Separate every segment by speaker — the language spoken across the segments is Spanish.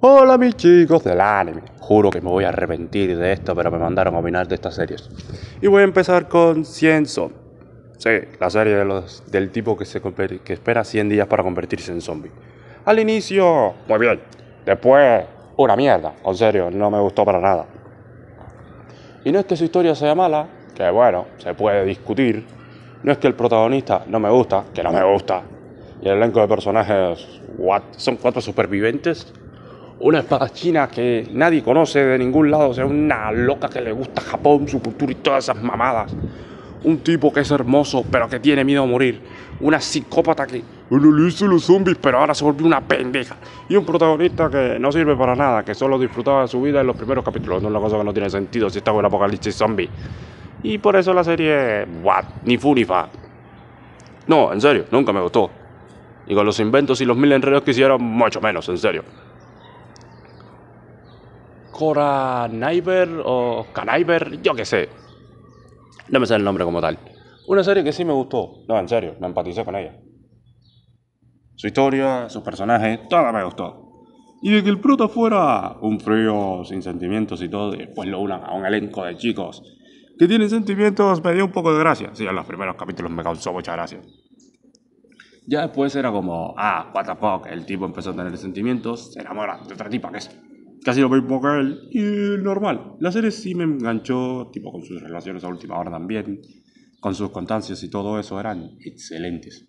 Speaker 1: Hola mis chicos del anime. Juro que me voy a arrepentir de esto, pero me mandaron a opinar de estas series. Y voy a empezar con 100 Son. Sí, la serie del tipo que, se, que espera 100 días para convertirse en zombie. Al inicio, muy bien. Después, una mierda. En serio, no me gustó para nada. Y no es que su historia sea mala, que bueno, se puede discutir. No es que el protagonista no me gusta, que no me gusta. Y el elenco de personajes, what? Son cuatro supervivientes una espadachina que nadie conoce de ningún lado, o sea, una loca que le gusta Japón, su cultura y todas esas mamadas. Un tipo que es hermoso, pero que tiene miedo a morir. Una psicópata que no le hizo los zombies, pero ahora se volvió una pendeja. Y un protagonista que no sirve para nada, que solo disfrutaba de su vida en los primeros capítulos. No es una cosa que no tiene sentido si está con el apocalipsis zombie. Y por eso la serie, what, ni fu ni fa. No, en serio, nunca me gustó. Y con los inventos y los mil enredos que hicieron, mucho menos, en serio. Cora Naiver o Canaiver, yo qué sé. No me sé el nombre como tal. Una serie que sí me gustó. No, en serio, me empaticé con ella. Su historia, sus personajes, todo me gustó. Y de que el prota fuera un frío sin sentimientos y todo, después lo unan a un elenco de chicos que tienen sentimientos, me dio un poco de gracia. Sí, en los primeros capítulos me causó mucha gracia. Ya después era como, ah, what the fuck, el tipo empezó a tener sentimientos, se enamora de otra tipa que es casi lo que él, y normal. La serie sí me enganchó, tipo con sus relaciones a última hora también, con sus constancias y todo eso, eran excelentes.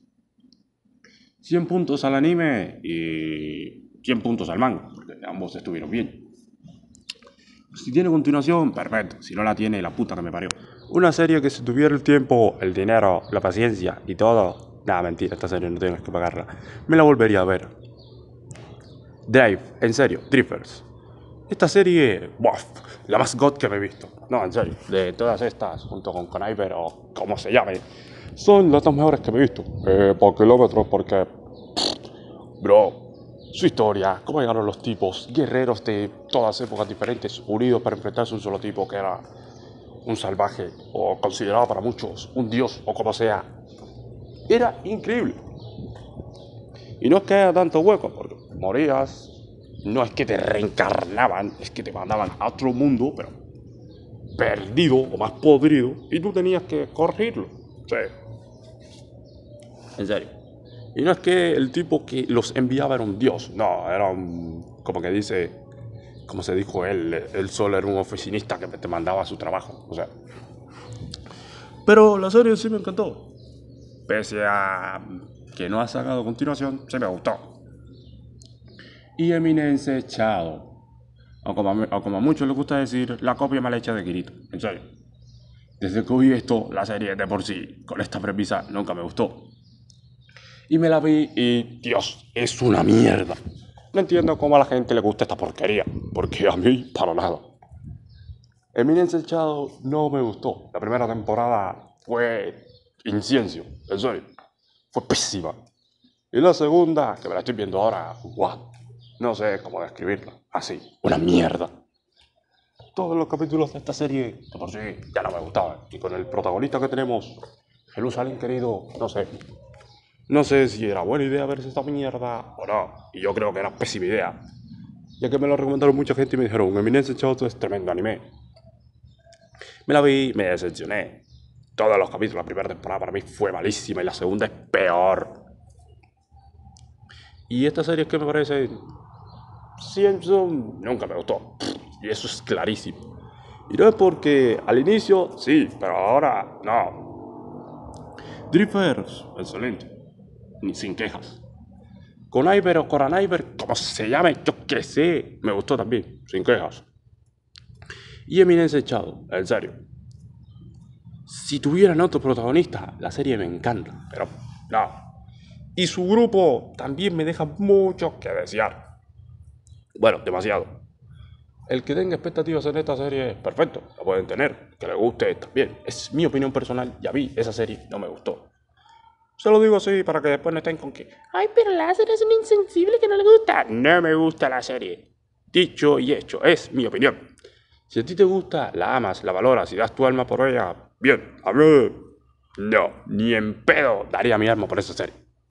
Speaker 1: 100 puntos al anime y 100 puntos al manga, porque ambos estuvieron bien. Si tiene continuación, perfecto. Si no la tiene, la puta que me parió. Una serie que si tuviera el tiempo, el dinero, la paciencia y todo. Nada, mentira, esta serie no tienes que pagarla. Me la volvería a ver. Drive, en serio, Drifters. Esta serie, ¡buff! la más god que me he visto. No, en serio, de todas estas, junto con Conifer o como se llame, son las dos mejores que me he visto. Eh, por kilómetros, porque. bro, su historia, cómo llegaron los tipos, guerreros de todas épocas diferentes, unidos para enfrentarse a un solo tipo que era un salvaje, o considerado para muchos un dios, o como sea. Era increíble. Y no es que tanto hueco, porque morías, no es que te reencarnaban, es que te mandaban a otro mundo, pero perdido o más podrido, y tú tenías que corregirlo. Sí. En serio. Y no es que el tipo que los enviaba era un dios, no, era un, como que dice, como se dijo él, él solo era un oficinista que te mandaba a su trabajo, o sea. Pero la serie sí me encantó. Pese a que no ha sacado continuación, sí me gustó y Eminencia echado. O como, a, como a muchos les gusta decir, la copia mal hecha de Kirito. En serio. Desde que vi esto, la serie de por sí, con esta premisa, nunca me gustó. Y me la vi y, Dios, es una mierda. No entiendo cómo a la gente le gusta esta porquería, porque a mí, para nada. Eminencia echado no me gustó. La primera temporada fue incienso, en serio. Fue pésima. Y la segunda, que me la estoy viendo ahora, what? No sé cómo describirla. Así, una mierda. Todos los capítulos de esta serie, de por sí, ya no me gustaban. Y con el protagonista que tenemos, Jerusalén querido, no sé. No sé si era buena idea verse esta mierda o no. Y yo creo que era pésima idea. Ya que me lo recomendaron mucha gente y me dijeron, Eminence Choto es tremendo anime. Me la vi, me decepcioné. Todos los capítulos, la primera temporada para mí fue malísima y la segunda es peor. Y esta serie es que me parece Simpson nunca me gustó. Y eso es clarísimo. Y no es porque al inicio sí, pero ahora no. Drifters, excelente. Ni sin quejas. Con Iver o Coraniver, como se llame, yo qué sé, me gustó también, sin quejas. Y Eminence echado, en serio. Si tuvieran otro protagonista, la serie me encanta, pero no. Y su grupo también me deja mucho que desear. Bueno, demasiado. El que tenga expectativas en esta serie, perfecto, la pueden tener. Que le guste, también. Es mi opinión personal. Ya vi esa serie, no me gustó. Se lo digo así para que después no estén con que, ay, pero Lázaro es un insensible que no le gusta. No me gusta la serie. Dicho y hecho, es mi opinión. Si a ti te gusta, la amas, la valoras y das tu alma por ella, bien. A mí, no, ni en pedo daría mi alma por esa serie.